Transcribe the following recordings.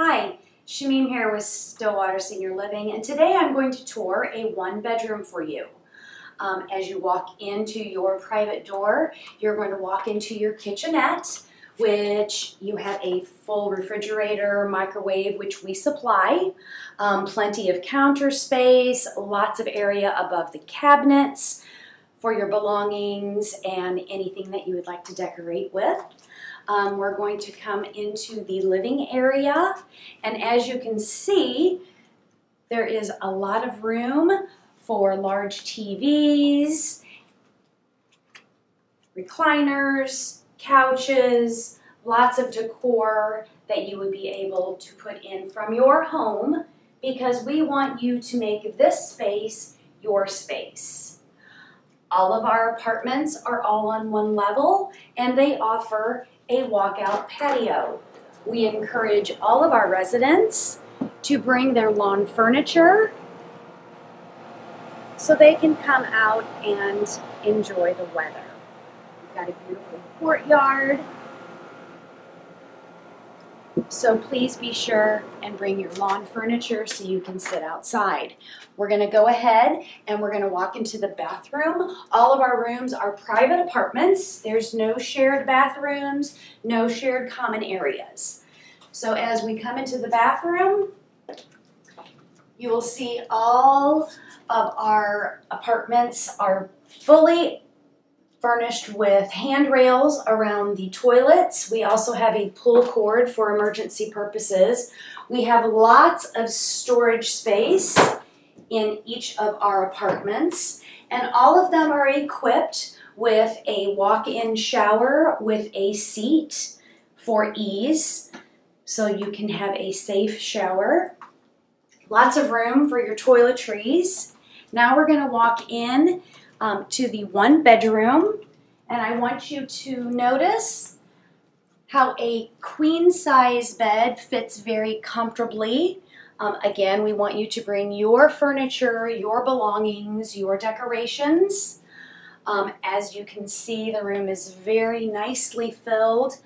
Hi, Shameem here with Stillwater Senior Living, and today I'm going to tour a one bedroom for you. Um, as you walk into your private door, you're going to walk into your kitchenette, which you have a full refrigerator, microwave, which we supply, um, plenty of counter space, lots of area above the cabinets for your belongings and anything that you would like to decorate with. Um, we're going to come into the living area and as you can see there is a lot of room for large TVs, recliners, couches, lots of decor that you would be able to put in from your home because we want you to make this space your space. All of our apartments are all on one level and they offer a walkout patio. We encourage all of our residents to bring their lawn furniture so they can come out and enjoy the weather. We've got a beautiful courtyard. So please be sure and bring your lawn furniture so you can sit outside. We're going to go ahead and we're going to walk into the bathroom. All of our rooms are private apartments. There's no shared bathrooms, no shared common areas. So as we come into the bathroom, you will see all of our apartments are fully furnished with handrails around the toilets. We also have a pull cord for emergency purposes. We have lots of storage space in each of our apartments and all of them are equipped with a walk-in shower with a seat for ease so you can have a safe shower. Lots of room for your toiletries. Now we're going to walk in um, to the one bedroom and I want you to notice how a queen size bed fits very comfortably. Um, again, we want you to bring your furniture, your belongings, your decorations. Um, as you can see, the room is very nicely filled,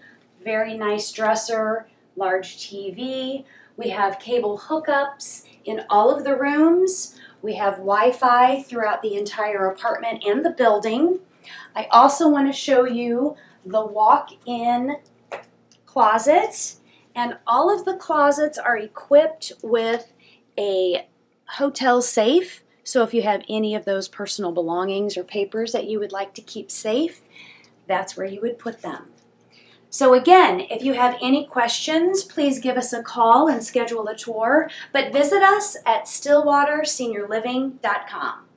very nice dresser, large TV. We have cable hookups in all of the rooms. We have Wi-Fi throughout the entire apartment and the building. I also want to show you the walk-in closet and all of the closets are equipped with a hotel safe so if you have any of those personal belongings or papers that you would like to keep safe that's where you would put them. So again, if you have any questions, please give us a call and schedule a tour, but visit us at stillwaterseniorliving.com.